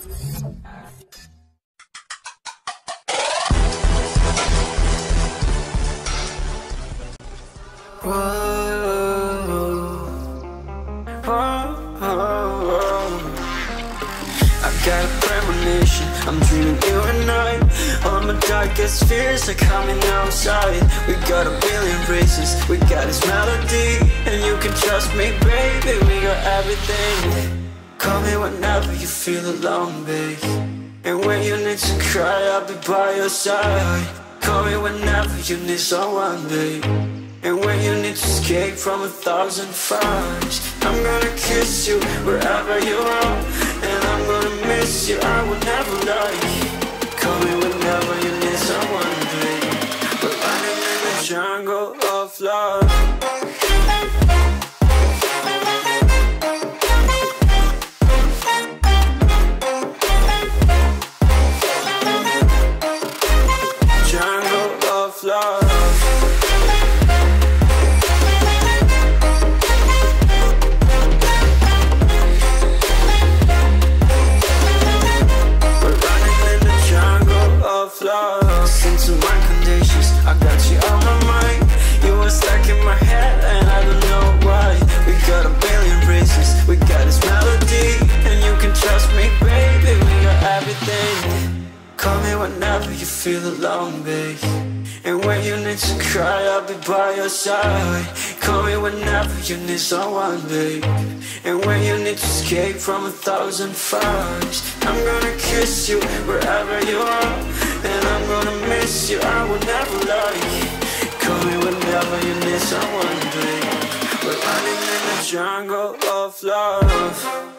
I got a premonition, I'm dreaming you and night All my darkest fears are coming outside. We got a billion races, we got this melody And you can trust me, baby, we got everything Call me whenever you feel alone, babe. And when you need to cry, I'll be by your side. Call me whenever you need someone, babe. And when you need to escape from a thousand fires I'm gonna kiss you wherever you are love. Listen to my conditions, I got you on my mind. You were stuck in my head, and I don't know why. We got a billion reasons, we got this melody, and you can trust me, baby. We got everything. Call me whenever you feel alone, babe. And when you need to cry, I'll be by your side. Call me whenever you need someone, babe. And when you need to escape from a thousand fires, I'm gonna kiss you wherever you are. And I'm need someone, babe. We're running in the jungle of love.